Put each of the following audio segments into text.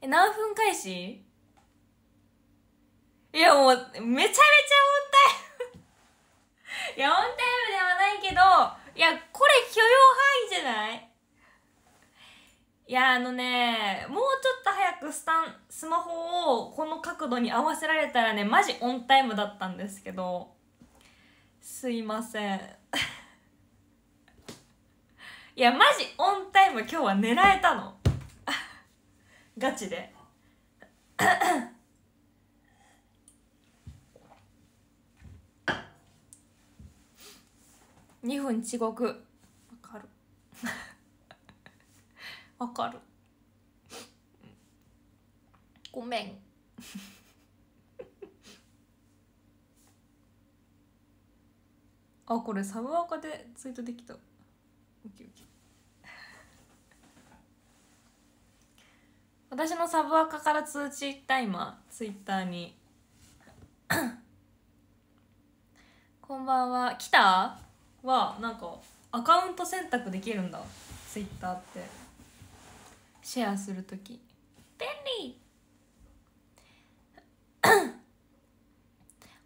え何分開始いやもうめちゃめちゃオンタイムいやオンタイムではないけどいやこれ許容範囲じゃない？いやあのねもうちょっと早くスタンスマホをこの角度に合わせられたらねマジオンタイムだったんですけどすいません。いやマジオンタイム今日は狙えたの。ガチで。2分遅刻わかる。わかる。ごめん。あこれサブアカでツイートできた。オッケーオッケー。私のサブアカから通知いった今ツイッターに。こんばんは。来た？はなんかアカウント選択できるんだ。ツイッターって。シェアするとき。便利！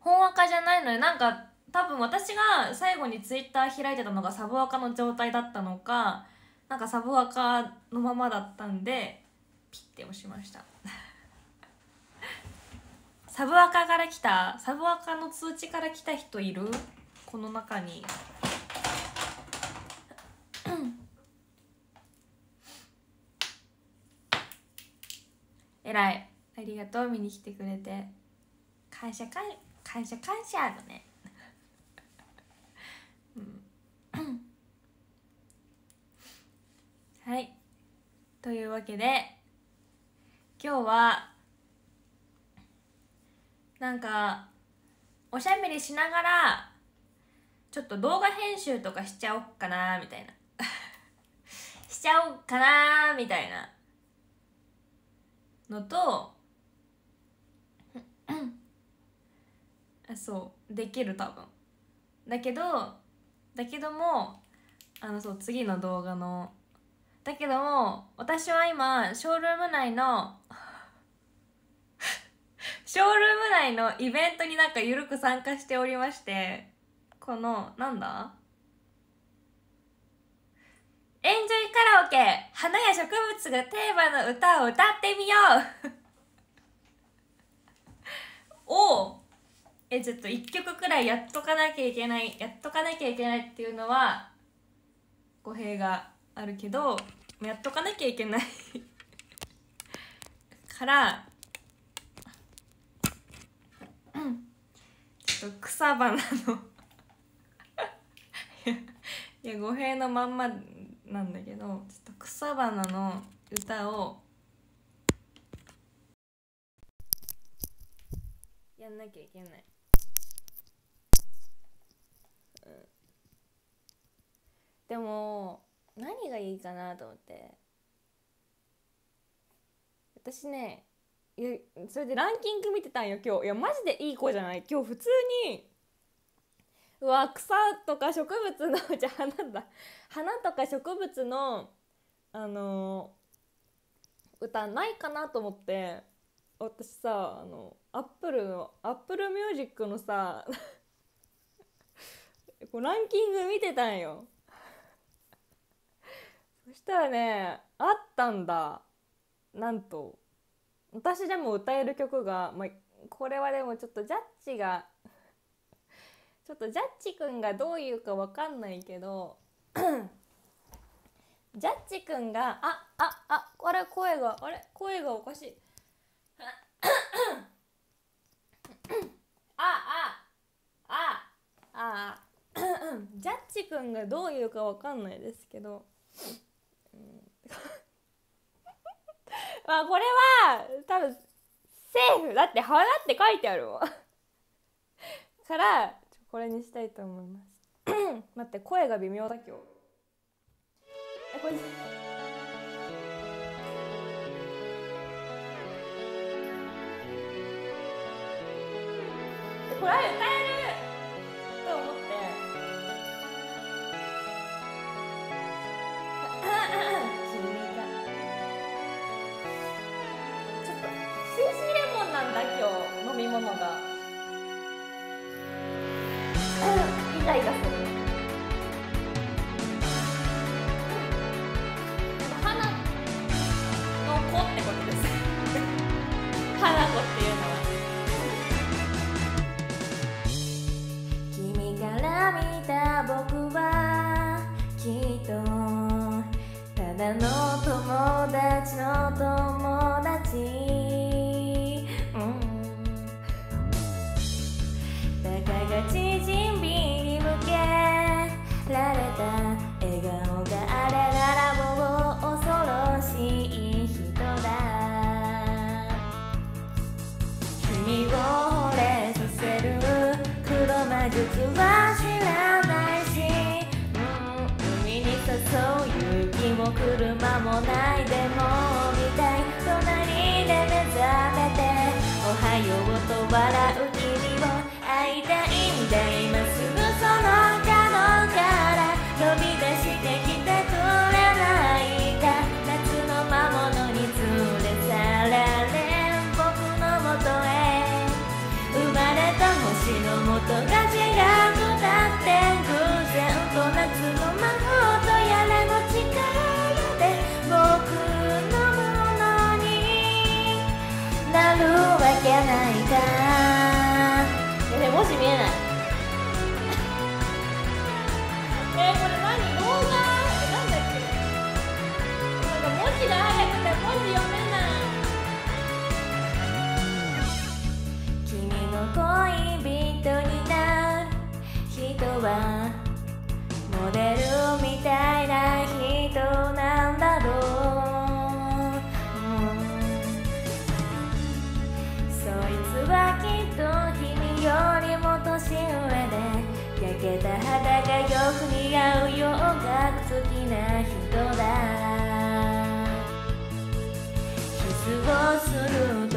本アカじゃないのよ。なんか多分私が最後にツイッター開いてたのがサブアカの状態だったのかなんかサブアカのままだったんでピッて押しました。サブアカから来たサブアカの通知から来た人いる？この中に。えらい。ありがとう見に来てくれて。感謝感感謝感謝だね。はい。というわけで今日はなんかおしゃべりしながらちょっと動画編集とかしちゃおっかなみたいな。しちゃおうかなみたいな。のと そうできる多分。だけどだけどもあのそう次の動画のだけども私は今ショールーム内のショールーム内のイベントになんか緩く参加しておりましてこのなんだ？エンジョイカラオケ花や植物がテーマの歌を歌ってみよう！をえちょっと1曲くらいやっとかなきゃいけないやっとかなきゃいけないっていうのは語弊があるけどやっとかなきゃいけない。からちょっと草花のいや語弊のまんまなんだけどちょっと草花の歌をやんなきゃいけない、うん、でも何がいいかなと思って。私ねいやそれでランキング見てたんよ今日。いやマジでいい子じゃない？今日普通にうわ草とか植物のじゃ花だ。花とか植物のあのー、歌ないかなと思って。私さあのアップルのアップルミュージックのさ こうランキング見てたんよ。そしたらねあったんだ。なんと私でも歌える曲が、まあ、これはでもちょっとジャッジが ちょっとジャッジくんがどういうかわかんないけど ジャッジくんがああああれ声があれ？声がおかしい。あああああ。ジャッジくんがどういうかわかんないですけど、うん まあこれは多分セーフ。だって花って書いてあるもん。からこれにしたいと思います。待って声が微妙だ今日えこれ これ歌える？日飲み物が。イガイガする花の子ってことです。花子っていうのは君から見た僕はきっとただの友達の友達、たかが縮みに向けられた笑顔があれならもう恐ろしい人だ君を惚れさせる黒魔術は知らないし、うん、海に誘う勇気も車もないでも見たい。隣で目覚めておはようと笑うていんだ今すぐその角から飛び出しはモデルみたいな人なんだろう、うん。そいつはきっと君よりも年上で焼けた肌がよく似合う洋楽好きな人だ。キスをする時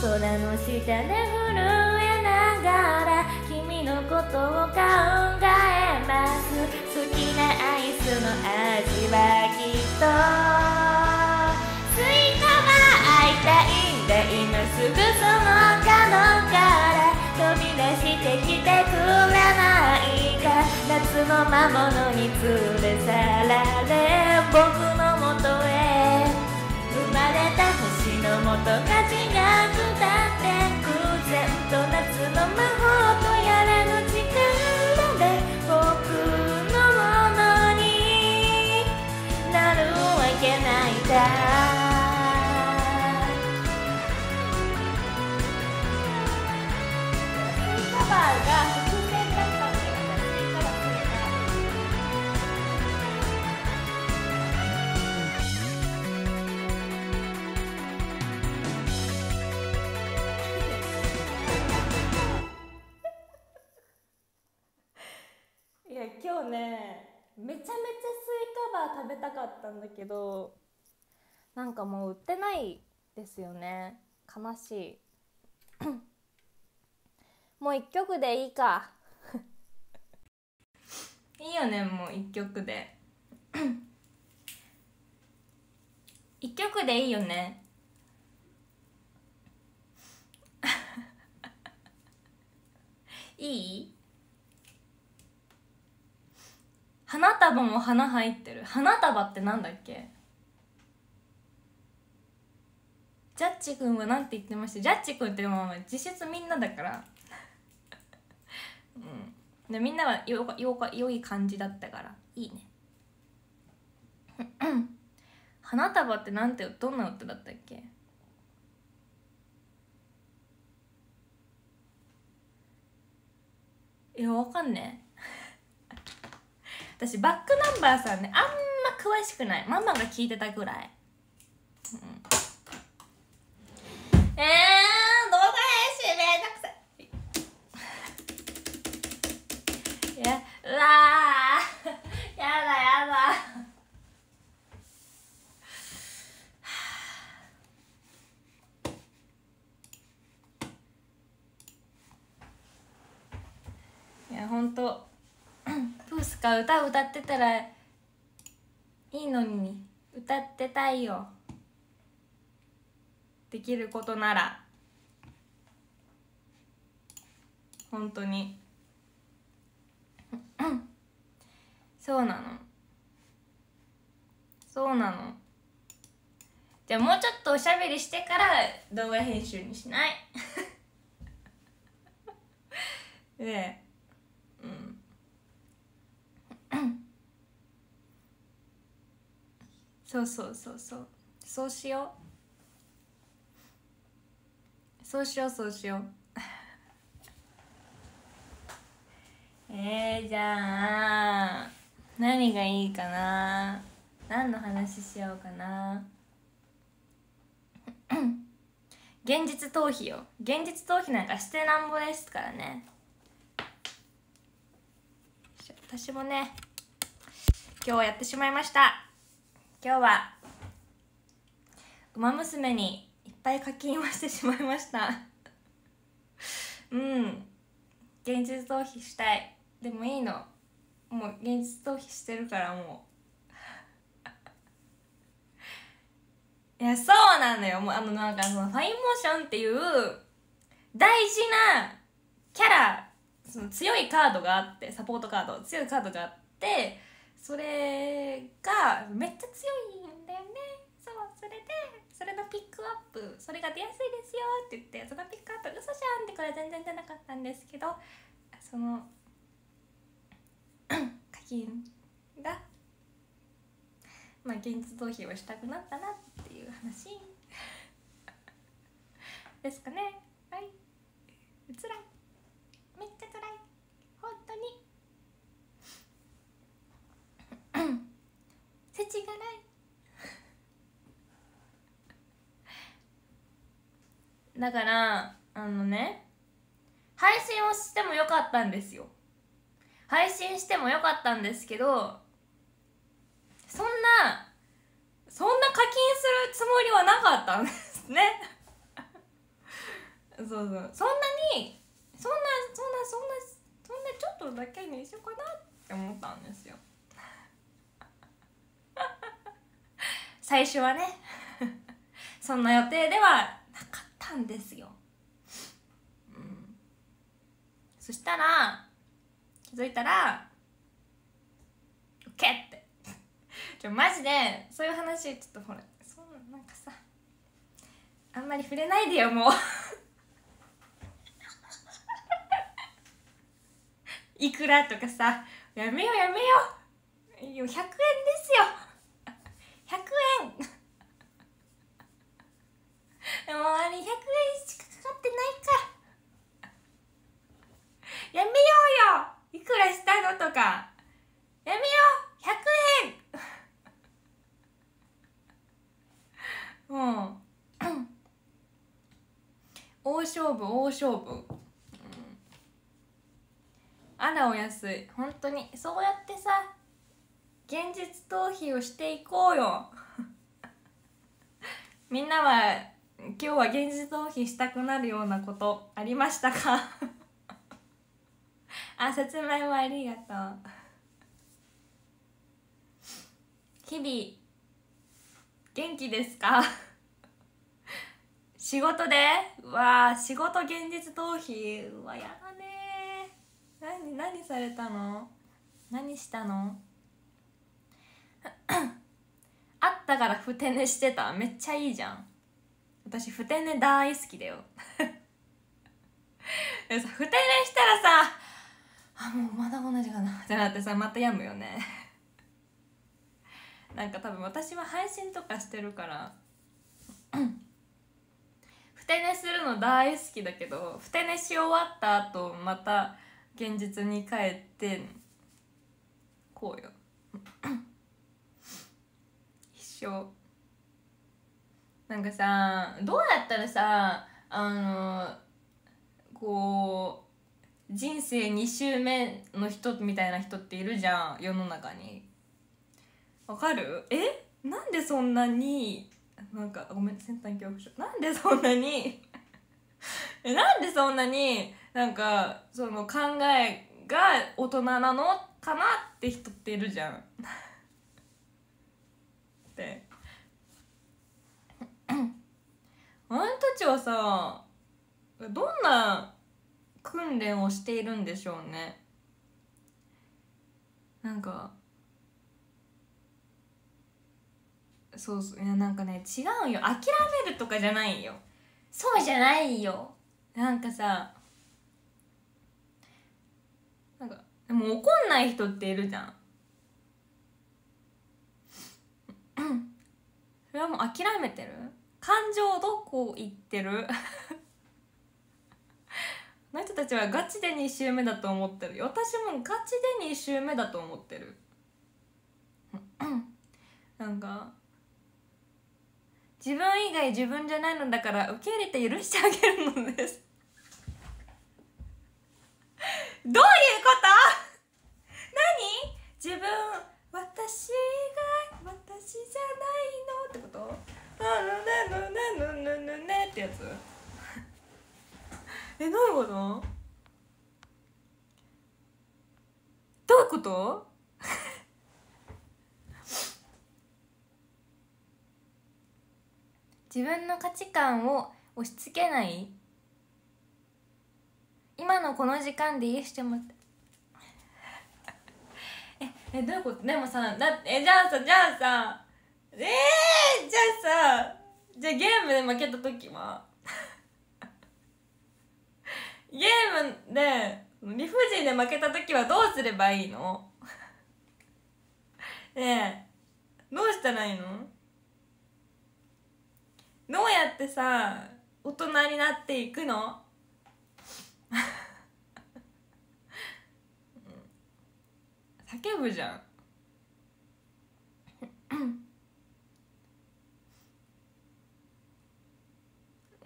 空の下で震えながら君のことを考えます。好きなアイスの味はきっと。スイカは会いたいんだ今すぐその角から。飛び出してきてくれないか。夏の魔物に連れ去られ僕星のもとが違くたって偶然と夏の魔法となんかもう売ってないですよね。悲しい。もう1曲でいいか。いいよねもう1曲で。1曲でいいよね。いい？花束も花入ってる。花束ってなんだっけ？ジャッジ君はなんて言ってました？ジャッジ君ってでも実質みんなだから。うん。でみんなはよよか良い感じだったから。いいね。花束ってなんてどんな歌だったっけ？いやわかんねえ。私バックナンバーさんねあんま詳しくない。ママが聞いてたぐらい、うん、えー、動画編集めんどくさいいやうわーやだやだ。いやほんと。プースか？歌歌ってたらいいのに歌ってたいよ。できることなら本当に。そうなの。そうなの。じゃあもうちょっとおしゃべりしてから動画編集にしない。ねえ。うん。そうそうそうそう。そうしよう。そうしようそうしよう。えー、じゃあ何がいいかな？何の話しようかな？現実逃避よ。現実逃避なんかしてなんぼですからね。私もね今日やってしまいました。今日は「ウマ娘」にいっぱい課金をしてしまいました。うん。現実逃避したい。でもいいの。もう現実逃避してるからもう。いやそうなのよ。もうあのなんかそのファインモーションっていう大事なキャラその強いカードがあってサポートカード強いカードがあってそれがめっちゃ強いんだよね。そうそれでそれのピックアップそれが出やすいですよって言ってそのピックアップ嘘じゃんってこれ全然出なかったんですけどその 課金がまあ現実逃避をしたくなったなっていう話。ですかね。はい。辛い。めっちゃ辛い。本当に。世知がない。だからあのね配信をしてもよかったんですよ。配信してもよかったんですけどそんなそんな課金するつもりはなかったんですね。そうそう。そんなにそんなそんなそんなそんなちょっとだけにしようかなって思ったんですよ。最初はね。そんな予定ではんですよ、うん、そしたら気づいたら「オッケー!」って。ちょマジでそういう話ちょっとほらそうなんかさあんまり触れないでよもう。いくらとかさやめようやめよう。100円ですよ。100円でもあれ100円しかかかってないか。やめようよ。いくらしたのとか。やめよう。100円。もう。大勝負大勝負。あらお安い。本当に。そうやってさ現実逃避をしていこうよ。みんなは今日は現実逃避したくなるようなことありましたか？あ説明もありがとう。日々元気ですか？仕事で？わー仕事現実逃避うわやだね。何何されたの？何したの？あったからふて寝してた。めっちゃいいじゃん。私ふて寝大好きだよ。でさふて寝したらさあもうまだ同じかな。ってなってさまた病むよね。なんか多分私は配信とかしてるから ふて寝するの大好きだけどふて寝し終わった後また現実に帰ってこうよ。一生なんかさどうやったらさあのこう人生2周目の人みたいな人っているじゃん世の中に。わかる？え？なんでそんなになんかごめん先端恐怖症。なんでそんなに えなんでそんなになんかその考えが大人なの？かなって人っているじゃんってあなたちはさどんな訓練をしているんでしょうね？なんかそうそういやなんかね違うよ。諦めるとかじゃないよ。そうじゃないよ。なんかさなんかでも怒んない人っているじゃん。それはもう諦めてる？感情どこ行ってる？の人たちはガチで2周目だと思ってる。私もガチで2周目だと思ってる。なんか自分以外自分じゃないのだから受け入れて許してあげるのです。どういうこと？何？自分私が私じゃないの？ってこと？あのねのねのねのねってやつえどういうことどういうこと自分の価値観を押し付けない今のこの時間でいいしてもらってええどういうことでもさだえじゃあさじゃあさえー、じゃあさじゃあゲームで負けた時は？ゲームで理不尽で負けた時はどうすればいいの？ねえどうしたらいいの？どうやってさ大人になっていくの？叫ぶじゃん。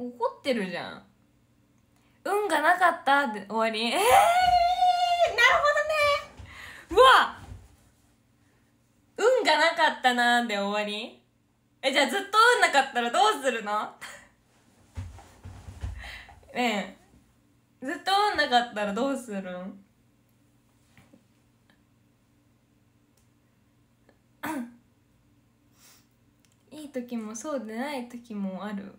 怒ってるじゃん。運がなかったで終わり。えー、なるほどね。うわ。運がなかったなで終わり。えじゃあずっと運なかったらどうするの？ねえ。ずっと運なかったらどうするん？いい時もそうでない時もある。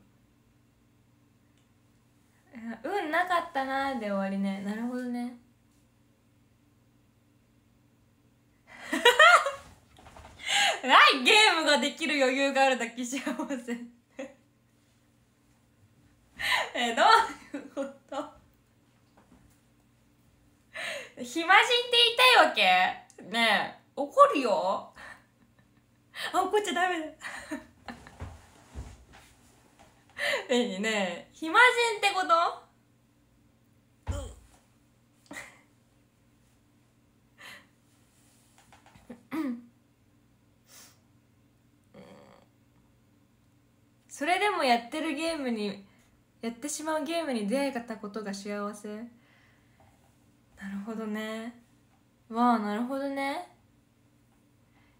運なかったなーで終わりね。なるほどね。ないゲームができる余裕があるだけ幸せ。えどういうこと？暇人って言いたいわけ？ねえ。怒るよ。あ怒っちゃダメだ。ねえね。暇人ってこと？それでもやってるゲームにやってしまうゲームに出会えたことが幸せ？なるほどね。わあなるほどね。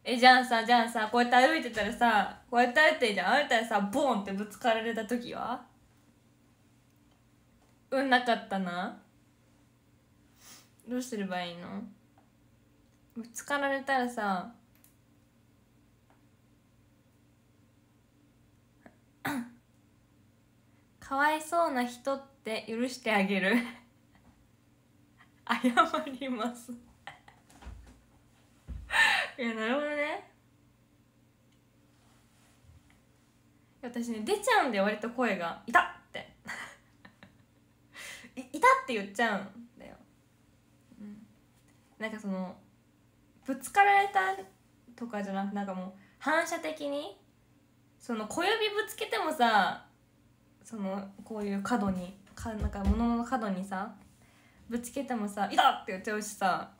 えじゃあさじゃあさこうやって歩いてたらさこうやって歩いてるじゃん歩いたらさボンってぶつかられた時は？運なかったな。どうすればいいの？ぶつかられたらさ かわいそうな人って許してあげる。謝ります。いやなるほどね私ね「出ちゃうんで割と声が「いた!」って い「いた!」って言っちゃうんだよ、うん、なんかそのぶつかられたとかじゃなくなんかもう反射的にその小指ぶつけてもさそのこういう角にかなんか物の角にさぶつけてもさ「いた!」って言っちゃうしさ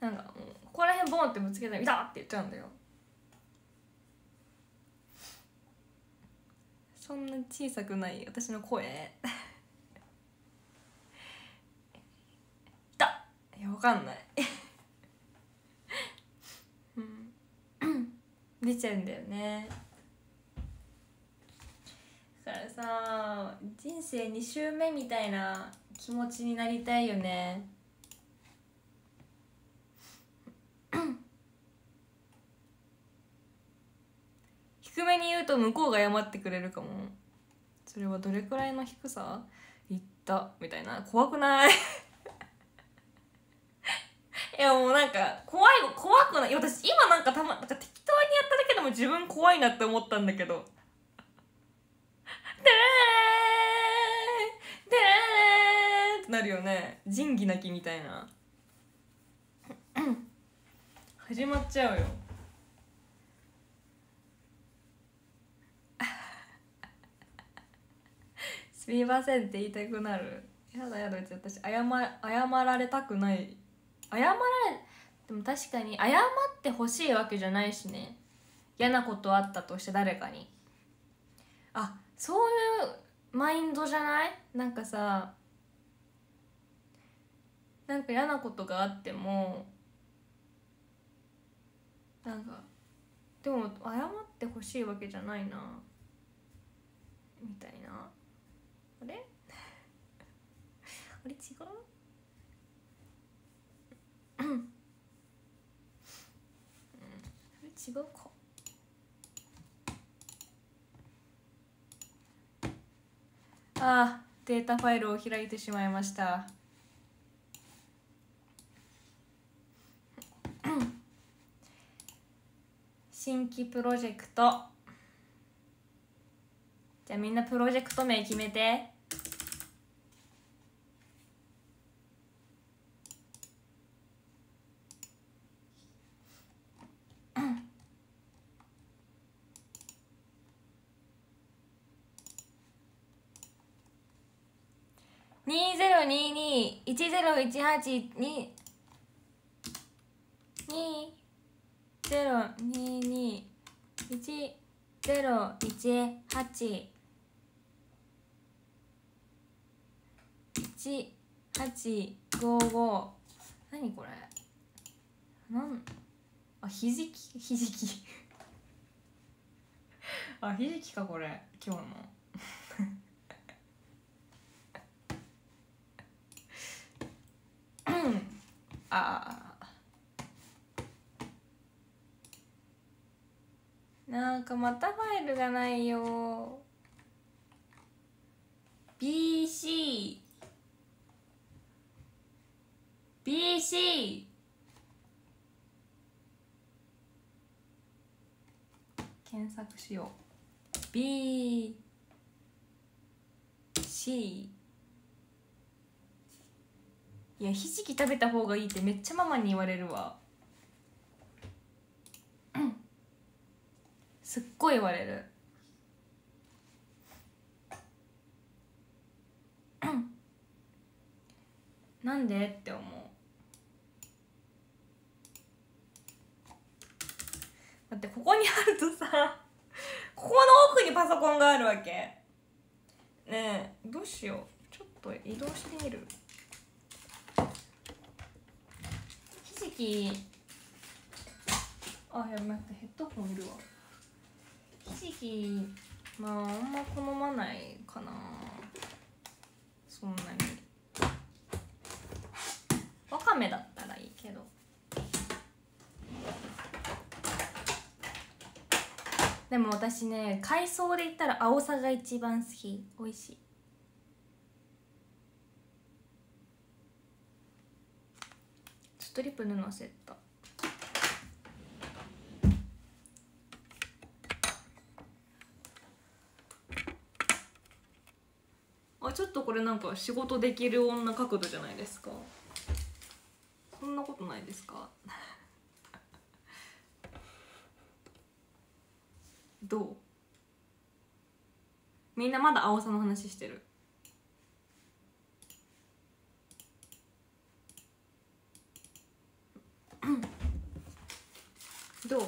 なんかもうここら辺ボンってぶつけたら「いた!」って言っちゃうんだよ。そんな小さくない私の声。いたいやわかんない。うん。出ちゃうんだよね。だからさ人生2周目みたいな気持ちになりたいよね。低めに言うと向こうが謝ってくれるかも。それはどれくらいの低さ？言った。みたいな。怖くない？いやもうなんか怖い怖くない。私今なんかたまなんか適当にやっただけでも自分怖いなって思ったんだけど「てれーてれーってなるよね。仁義なきみたいな。始まっちゃうよ。すみませんって言いたくなる。やだやだ私謝謝られたくない。謝られでも確かに謝ってほしいわけじゃないしね。嫌なことあったとして誰かに。あそういうマインドじゃない？なんかさなんか嫌なことがあってもなんかでも謝ってほしいわけじゃないな。みたいな。あれ？あれ違う？うん。あれ違うか。あーデータファイルを開いてしまいました。新規プロジェクト。じゃあみんなプロジェクト名決めて。二ゼロ二二一ゼロ一八一八一八五五。何これ？なん？あひじき？ひじき。あひじきかこれ。今日の。うん。あ。なんかまたファイルがないよ。BC BC 検索しよう。BC いやひじき食べた方がいいってめっちゃママに言われるわうんすっごい言われる。なんでって思う。だってここにあるとさここの奥にパソコンがあるわけ。ねえどうしよう。ちょっと移動してみる。ひじき。あや待ってヘッドホンいるわ。ひじきまああんま好まないかな。そんなに。わかめだったらいいけど。でも私ね海藻で言ったら青さが一番好き。美味しい。ストリップ布セットあちょっとこれなんか仕事できる女角度じゃないですか。そんなことないですか？どう？みんなまだ青さの話してるどう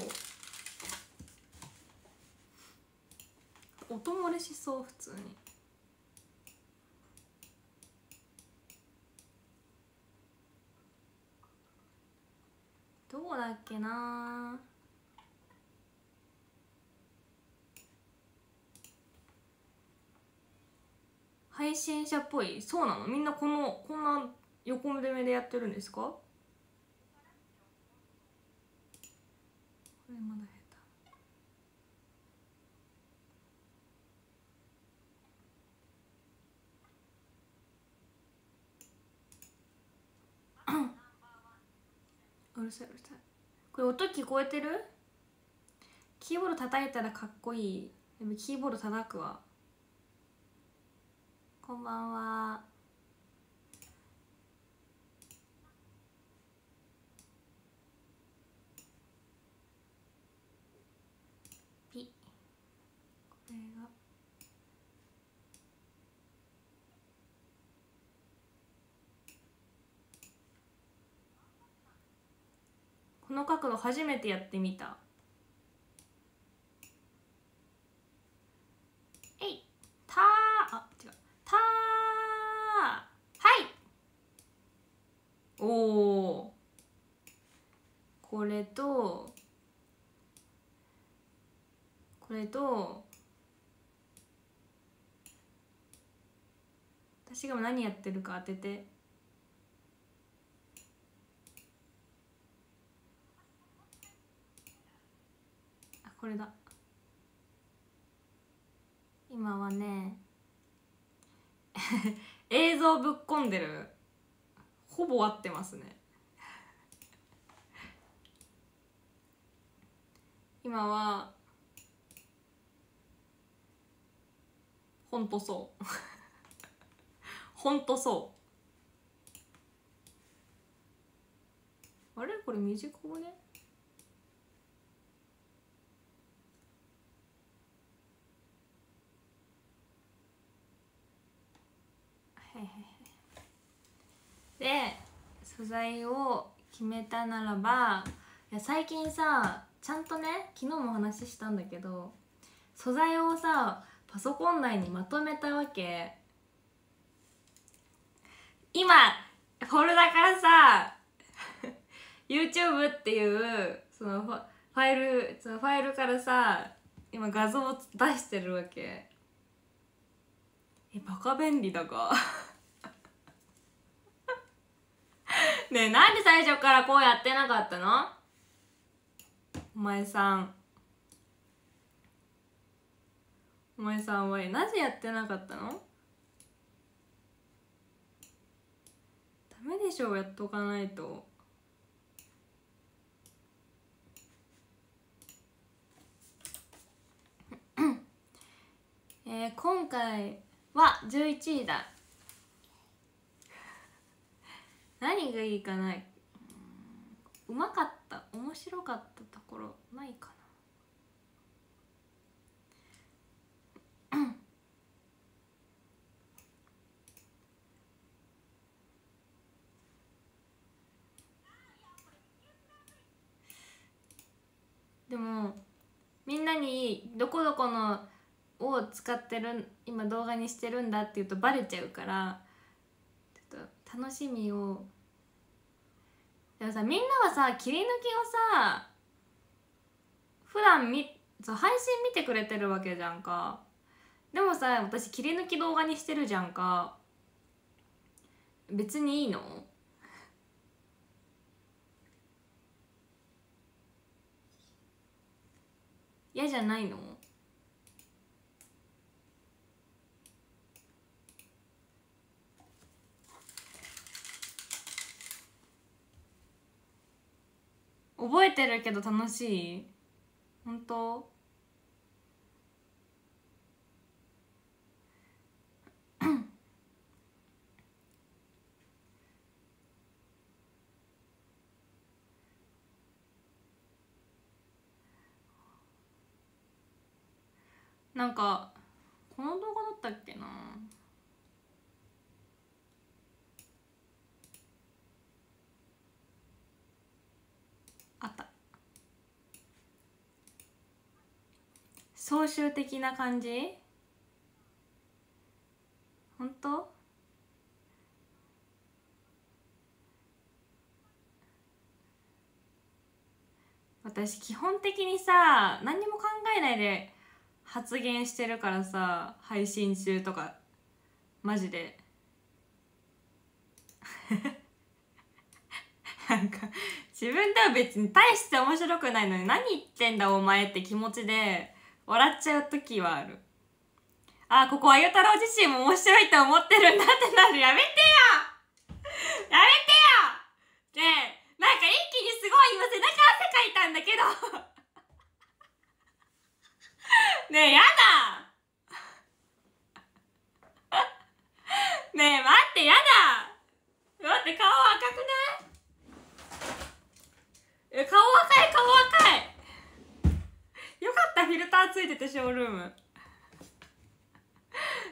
音漏れしそう普通にどうだっけな配信者っぽい。そうなの？みんなこのこんな横目でやってるんですか？これまだ下手。うるさいうるさい。これ音聞こえてる？キーボード叩いたらかっこいい。でもキーボード叩くわこんばんは。ピ。これが。この角度初めてやってみた。えい。たー。たーはい。おおこれとこれと私が何やってるか当てて。あこれだ。今はね 映像ぶっ込んでる。ほぼ合ってますね。今はほんとそう。ほんとそう。あれ？これ短くね？はいはいで素材を決めたならばいや最近さちゃんとね昨日もお話ししたんだけど素材をさパソコン内にまとめたわけ。今フォルダからさ YouTube っていうそのファファイルそのファイルからさ今画像を出してるわけ。えバカ便利だが。ねえなんで最初からこうやってなかったの？お前さん。お前さんはなぜやってなかったの？ダメでしょやっとかないと。えー、今回は11位だ。何がいいかない？うまかった。面白かったところないかな。でもみんなにどこどこのを使ってる今動画にしてるんだって言うとバレちゃうからちょっと楽しみを。でもさみんなはさ切り抜きをさ普段みそう配信見てくれてるわけじゃんか。でもさ私切り抜き動画にしてるじゃんか。別にいいの？嫌じゃないの？覚えてるけど楽しい？本当？なんかこの動画だったっけな？総集的な感じ？本当？私基本的にさ何にも考えないで発言してるからさ配信中とか。マジで。なんか自分では別に大して面白くないのに何言ってんだお前って気持ちで笑っちゃう時はある。あここあゆ太郎自身も面白いと思ってるんだってなる。やめてよ。やめてよ。ねえなんか一気にすごい今背中汗かいたんだけど。ねえやだ。ねえ待ってやだ。待って顔赤くない？え顔赤い顔赤い。よかったフィルターついててショールーム。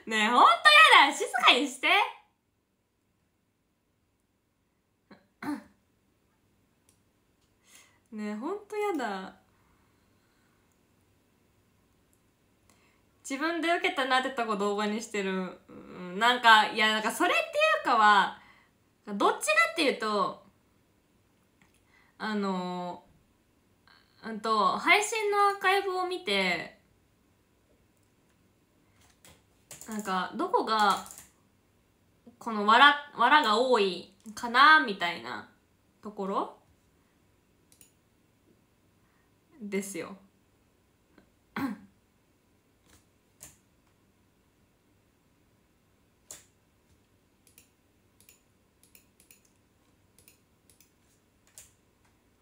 ねえほんとやだ。静かにして。ねえほんとやだ。自分で受けたなってとこ動画にしてる、うん、なんかいやなんかそれっていうかはどっちかっていうとあのうんと配信のアーカイブを見てなんかどこがこの笑笑が多いかなみたいなところ？ですよ。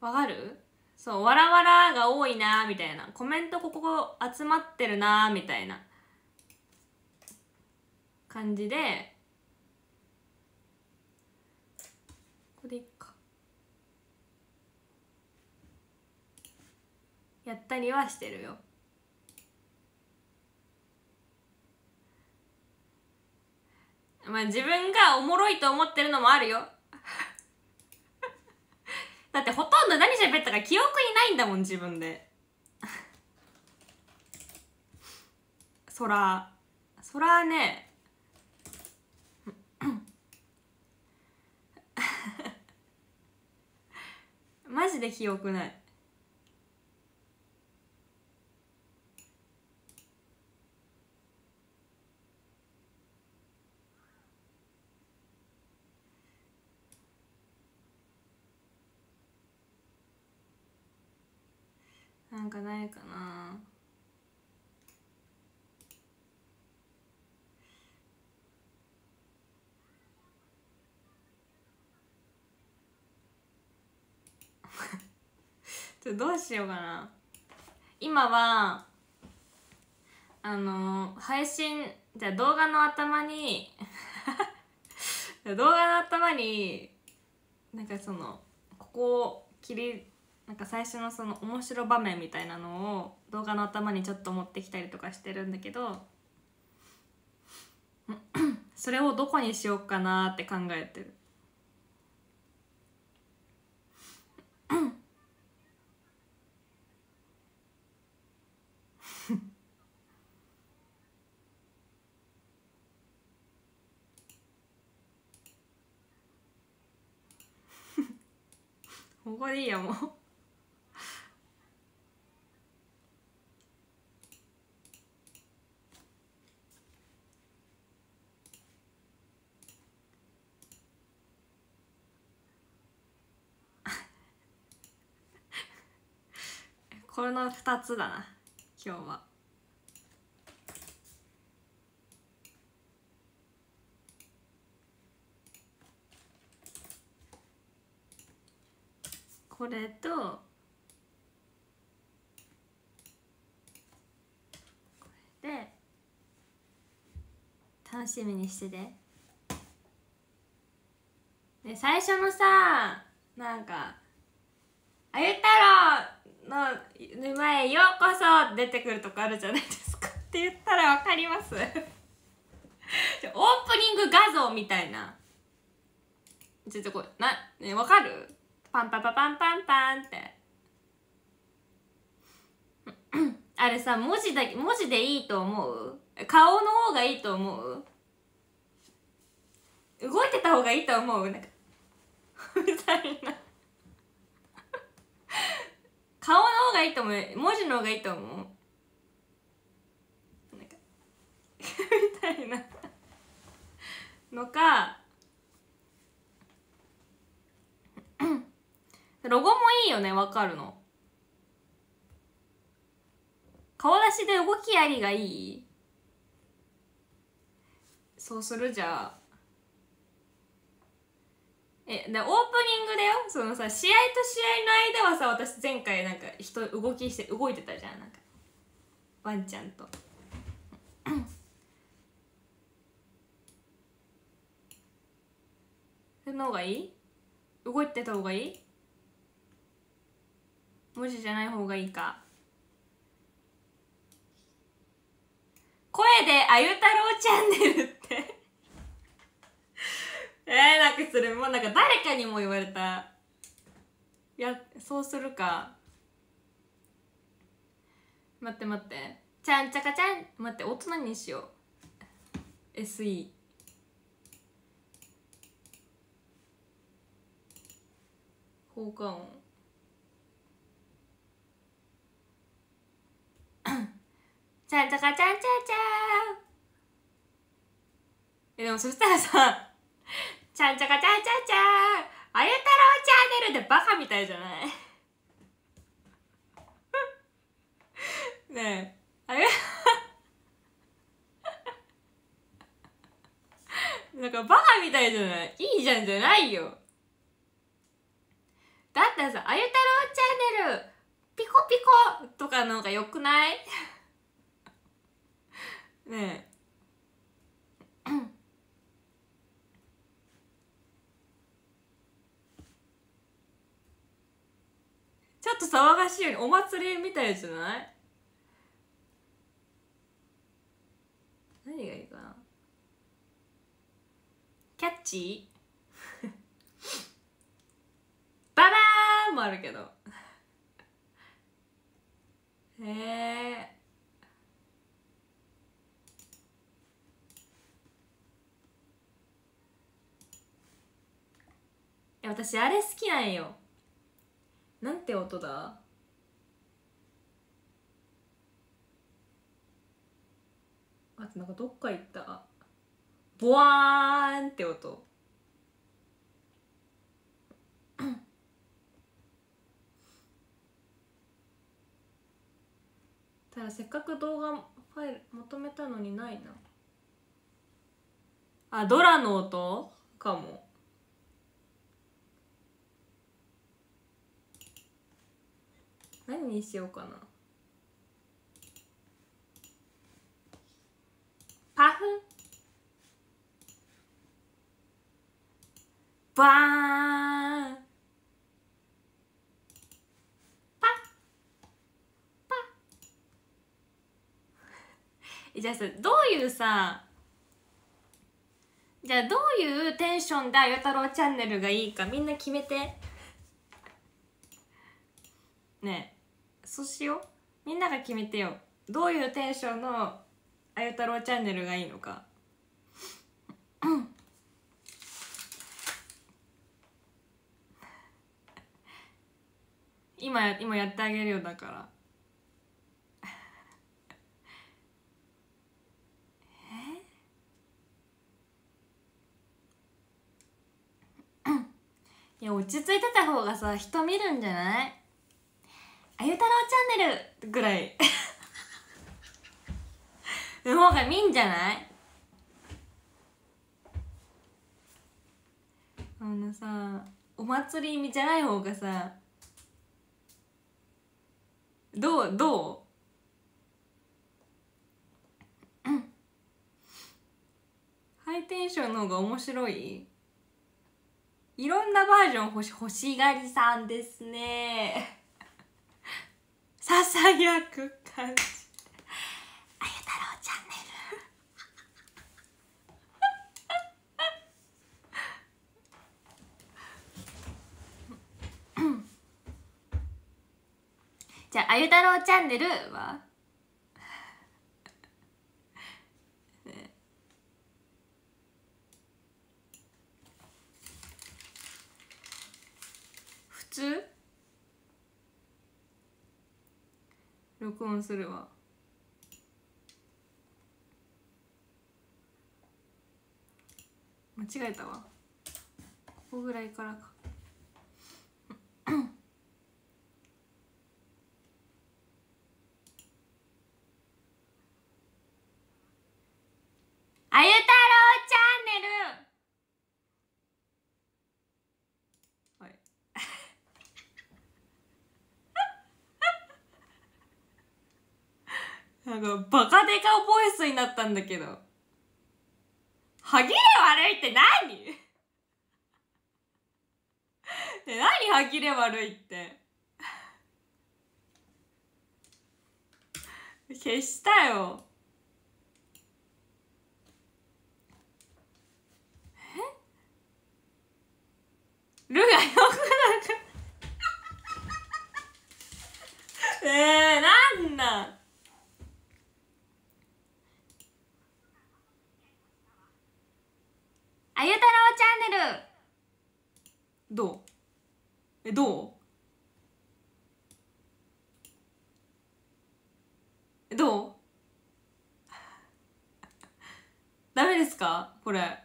わかる？そう、わらわらが多いなみたいな。コメントここ集まってるなみたいな感じで、ここでいっか。やったりはしてるよ。まあ自分がおもろいと思ってるのもあるよ。だってほとんど何喋ったか記憶にないんだもん自分で。そらそらね。マジで記憶ない。なんかないかな。ちょどうしようかな。今はあの配信じゃあ動画の頭に 動画の頭になんかそのここを切りなんか最初のその面白場面みたいなのを動画の頭にちょっと持ってきたりとかしてるんだけど それをどこにしようかなって考えてる。ここでいいやもうこれの2つだな今日は。これとこれで楽しみにしてて。で最初のさなんか「あゆ太郎の沼へようこそ」出てくるとこあるじゃないですかって言ったらわかります。オープニング画像みたいな。ちょっとこれなねわかる？パンパパパンパンパンって。あれさ文字だ文字でいいと思う？顔の方がいいと思う？動いてた方がいいと思う？なんか。みたいな。顔の方がいいと思う。文字の方がいいと思う。なんか みたいな。のか ロゴもいいよねわかるの。顔出しで動きありがいい。そうするじゃあ。えでオープニングだよ。そのさ試合と試合の間はさ私前回なんか人動きして動いてたじゃんなんか。ワンちゃんと。その方がいい？動いてた方がいい？文字じゃない方がいいか。声であゆ太郎チャンネルってえー、なんかそれもうなんか誰かにも言われた。いやそうするか。待って待って。ちゃんちゃかちゃん。待って音何にしよう。SE 効果音。ちゃんちゃかちゃんちゃんちゃん。えでもそしたらさちゃんちゃかちゃんちゃんちゃん。あゆ太郎チャンネルでバカみたいじゃない？ねえ。あゆ なんかバカみたいじゃない？いいじゃんじゃないよ。だってさあゆ太郎チャンネルピコピコとかの方がよくない？ねえ。ちょっと騒がしいようにお祭りみたいじゃない？何がいいかな？キャッチ？ー ババーンもあるけど。へえいや私あれ好きなんよ。なんて音だ？あとなんかどっか行った。ボワーンって音。ただせっかく動画ファイル求めたのにないな。あドラの音？かも。何にしようかな。パフ？バーン。パ。パ。じゃあさどういうさじゃあどういうテンションであゆ太郎チャンネルがいいかみんな決めて。ねえ。そうしよう。みんなが決めてよ。どういうテンションのあゆ太郎チャンネルがいいのか。今今やってあげるよだから。え？いや落ち着いてた方がさ人見るんじゃない？あゆ太郎チャンネルぐらい。の方が見んじゃない？あのさお祭りじゃない方がさどうどう？うん。ハイテンションの方が面白い？いろんなバージョン欲し欲しがりさんですね。ささやく感じ。あゆ太郎チャンネルじゃあ「あゆ太郎チャンネルは」ね、普通？録音するわ。間違えたわ。ここぐらいからか。あゆ太郎チャンネルはいなんかバカデカボイスになったんだけど。歯切れ悪いって何？え何歯切れ悪いって？消したよ。え？ルがよくなく えー、なんなんあゆ太郎チャンネルどうえどうえどうダメですかこれ。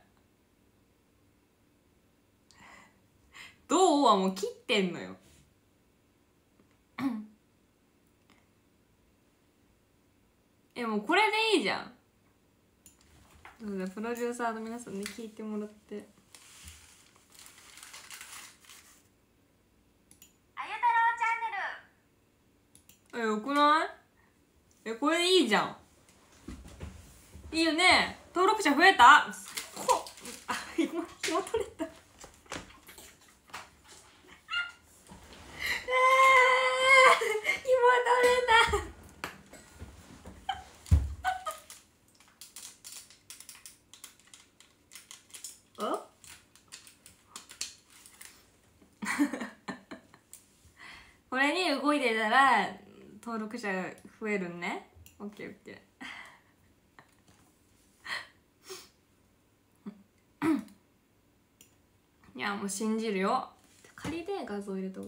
どうはもう切ってんのよ。えもうこれでいいじゃん。プロデューサーの皆さんに聞いてもらって。あゆ太郎チャンネル。えよくない？えこれでいいじゃん。いいよね？登録者増えた？こあ今紐取れた。えー、紐取れた。お？これに動いてたら登録者増えるんね。オッケーオッケー。やもう信じるよ。仮で画像入れとこ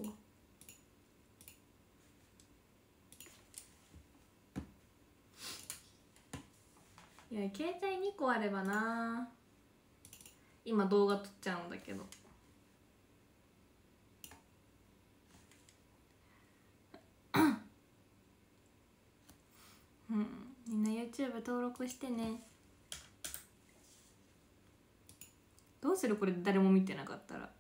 う。いや携帯2個あればな。今動画撮っちゃうんだけど。うん。みんな YouTube 登録してね。どうする？これ誰も見てなかったら。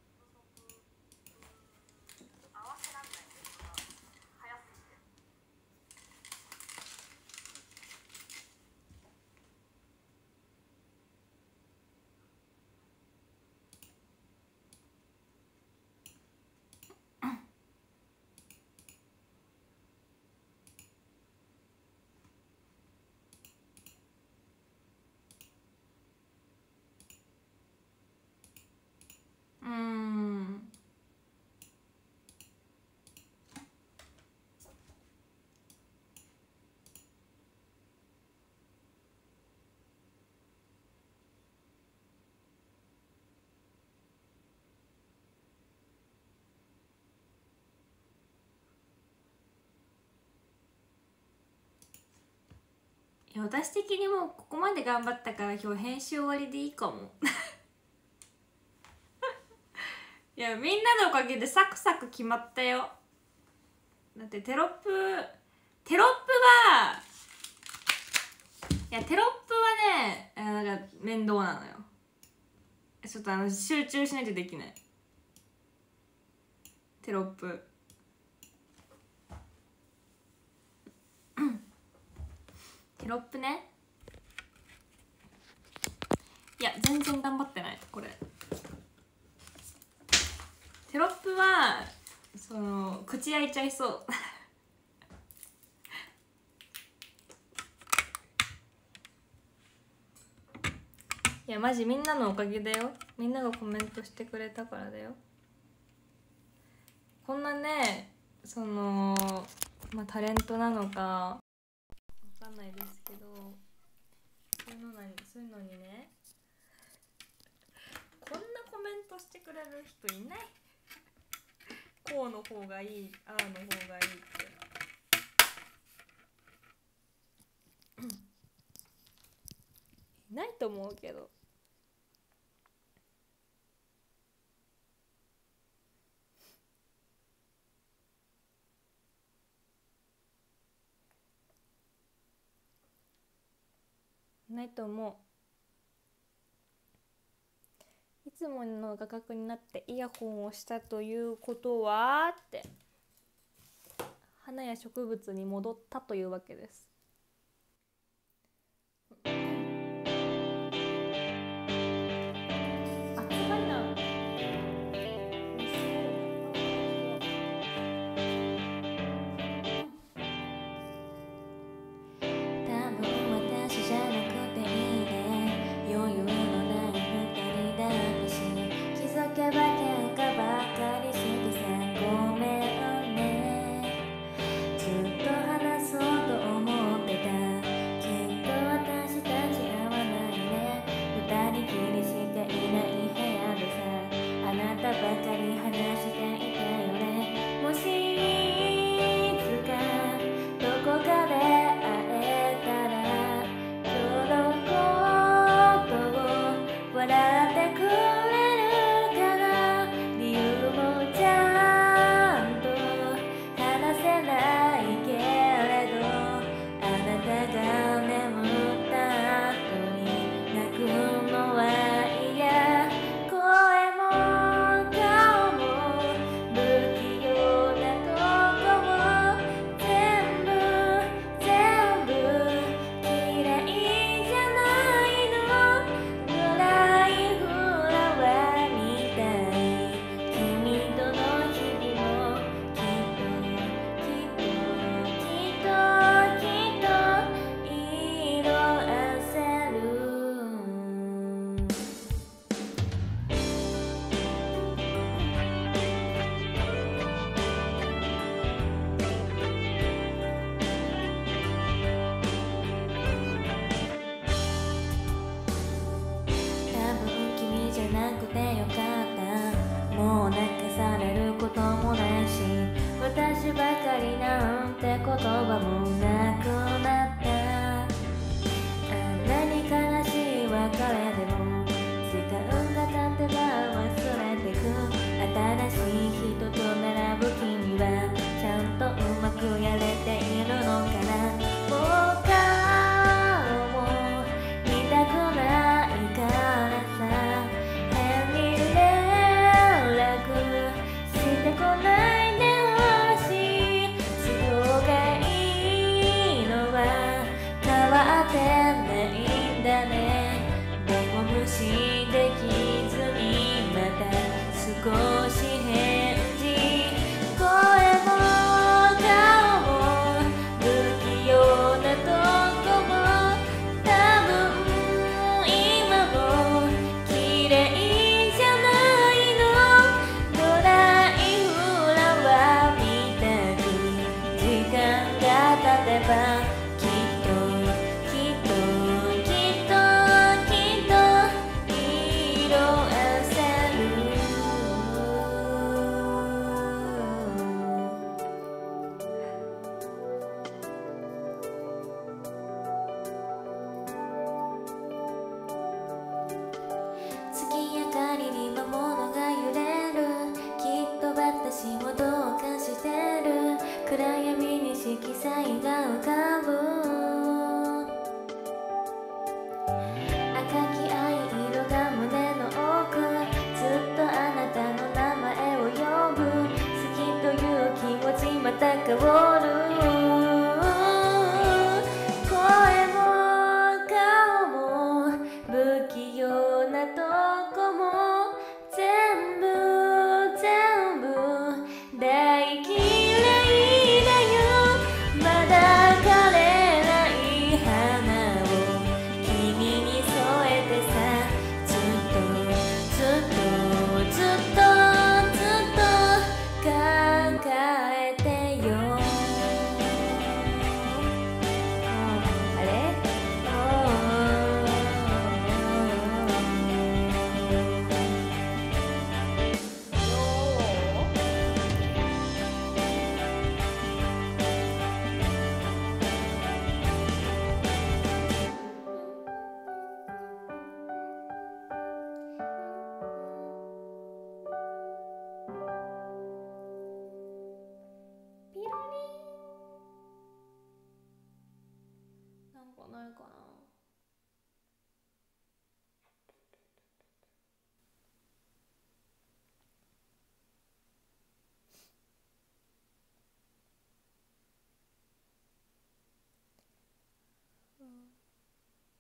私的にもうここまで頑張ったから今日編集終わりでいいかも。いやみんなのおかげでサクサク決まったよ。だってテロップテロップはいやテロップはねなんか面倒なのよ。ちょっとあの集中しないとできない。テロップ。う んテロップね。いや全然頑張ってない。これ。テロップはその口開いちゃいそう。いやマジみんなのおかげだよ。みんながコメントしてくれたからだよ。こんなねそのまあタレントなのかないですけどそういうのなそういうのにねこんなコメントしてくれる人いない。こうの方がいいああの方がいいって。ないと思うけど。ないと思う。いつもの画角になってイヤホンをしたということはって。花や植物に戻ったというわけです。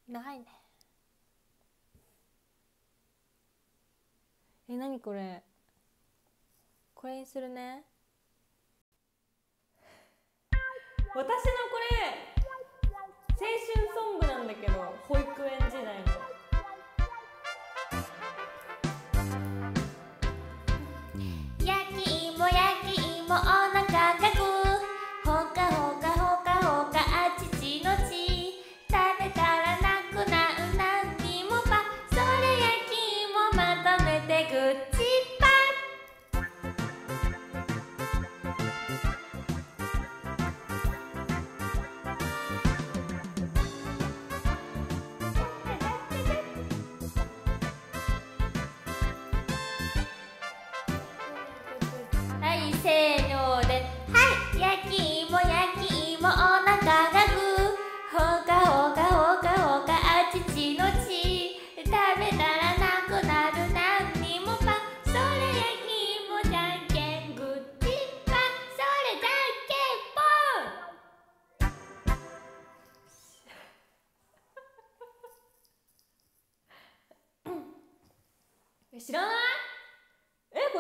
ないね。え何これ？これにするね。私のこれ青春ソングなんだけど保育園時代の。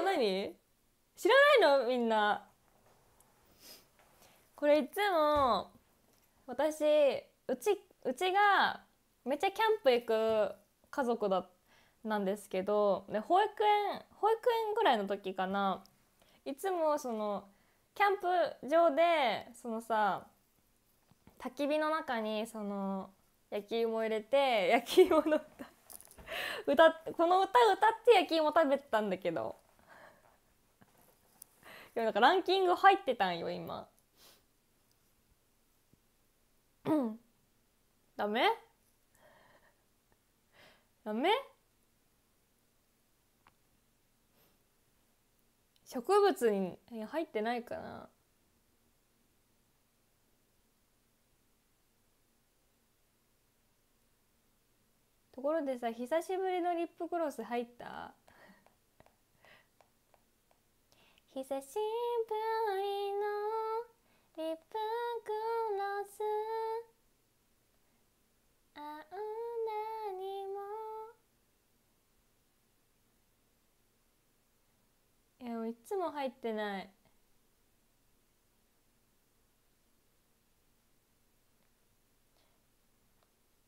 何？知らないの？みんな。これいつも私うちうちがめっちゃキャンプ行く家族だなんですけどで保育園保育園ぐらいの時かな。いつもそのキャンプ場でそのさ焚き火の中にその焼き芋入れて焼き芋の歌歌この歌歌って焼き芋食べてたんだけど。いやなんかランキング入ってたんよ今。う んダメ？ダメ？植物に入ってないかな。ところでさ久しぶりのリップグロス入った？久しぶりのリップグロスあんなにもいやいつも入ってない。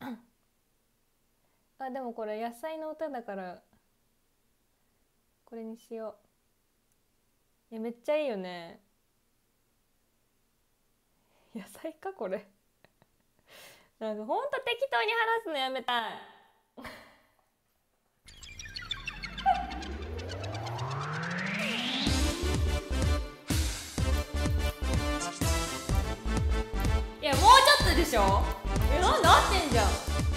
あでもこれ野菜の歌だからこれにしよう。いやめっちゃいいよね。野菜かこれ。なんかほんと適当に話すのやめたい。いやもうちょっとでしょ。えなんで合ってんじゃん。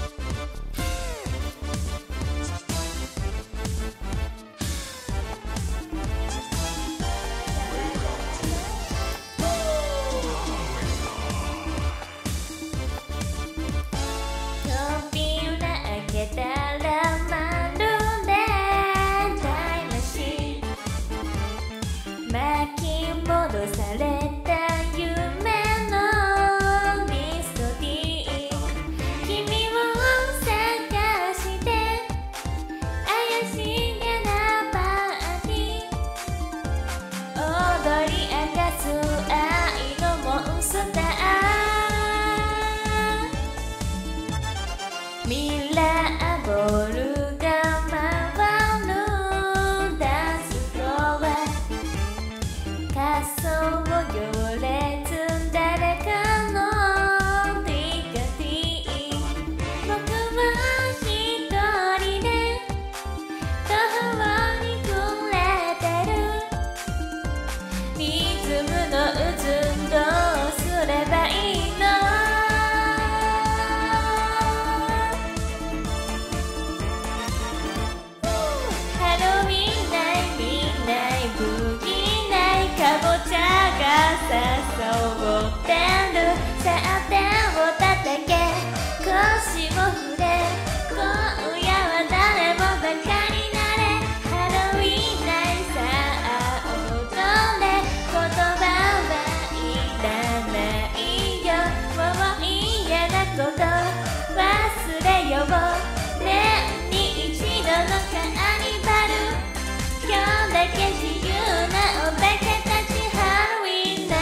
だけ自由なおだけたちハロウィンナ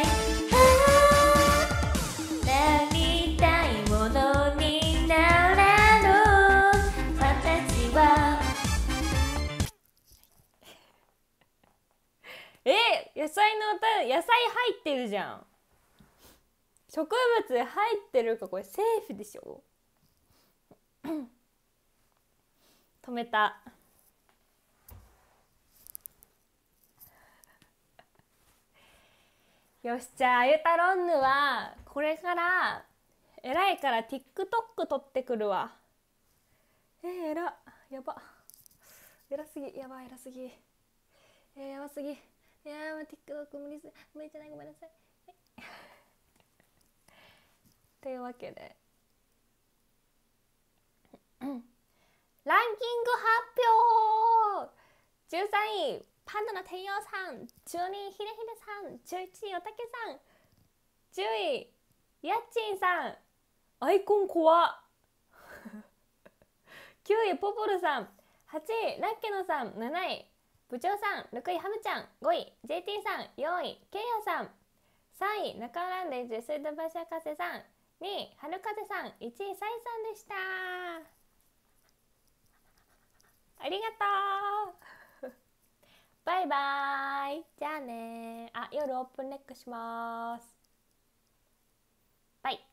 イトなりたいものにならぬ私はえ野菜の歌野菜入ってるじゃん。植物入ってるかこれセーフでしょ？止めた。よしじゃあゆたろんぬはこれから偉いから TikTok 撮ってくるわ。えー、えらやば。偉すぎ。やばい偉すぎ。えー、やばすぎ。いやーもう TikTok 無理す無理じゃないごめんなさい、はい、というわけで。ランキング発表。13位。パンダの天陽さん12位ひれひれさん11位おたけさん10位やっちんさんアイコン怖っ9位ポポルさん8位ラッケノさん7位部長さん6位ハムちゃん5位。JT さん4位。ケイヤさん。3位中尾ランデージスイートバシャカセさん。2位春風さん。1位サイさんでした。ありがとう。バイバイ。じゃあねあ夜オープンネックします。バイ。